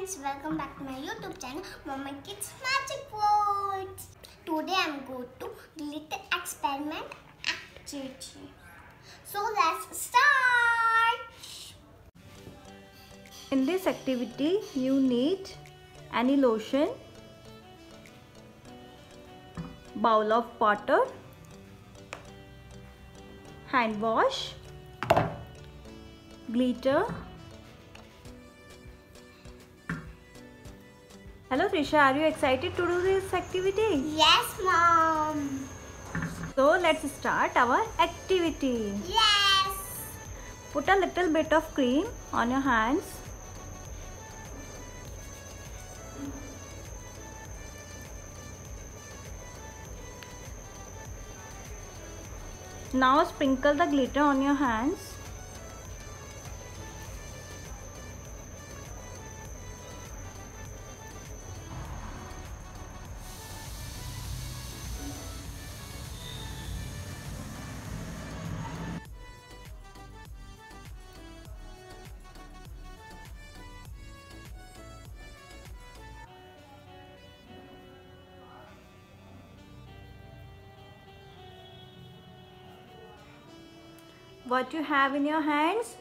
friends, welcome back to my YouTube channel Mama Kids Magic World. Today I'm going to glitter experiment activity. So let's start. In this activity, you need any lotion, bowl of water, hand wash, glitter. Hello Trisha, are you excited to do this activity? Yes, mom. So let's start our activity. Yes. Put a little bit of cream on your hands. Now sprinkle the glitter on your hands. What you have in your hands?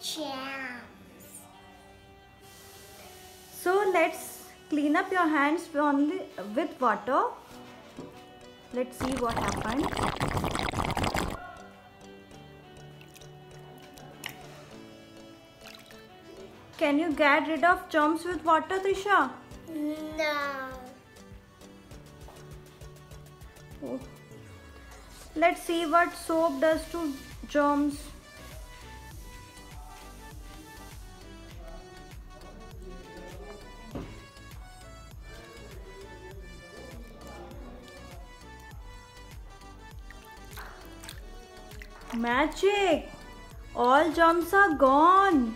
Jams. So let's clean up your hands only with water. Let's see what happened. Can you get rid of germs with water, Trisha? No. Oh. Let's see what soap does to germs. Magic! All germs are gone.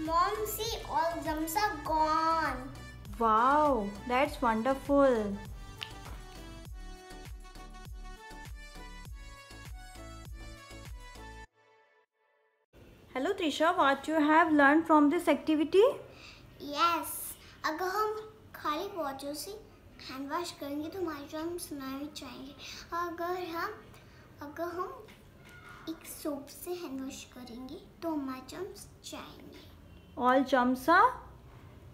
Mom, see, all germs are gone. Wow! That's wonderful. Hello Trisha, what you have learned from this activity? Yes अगर हम खाली water से hand wash करेंगे तो हमारे germs नहीं जाएँगे अगर हम अगर हम एक सोप से हैंड वॉश करेंगे तो हमारे जर्म्स जाएँगे All germs are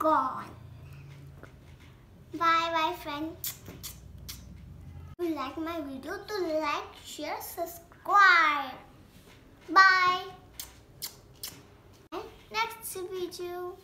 gone. Bye bye friend. You like my video to like share subscribe. Bye. Next video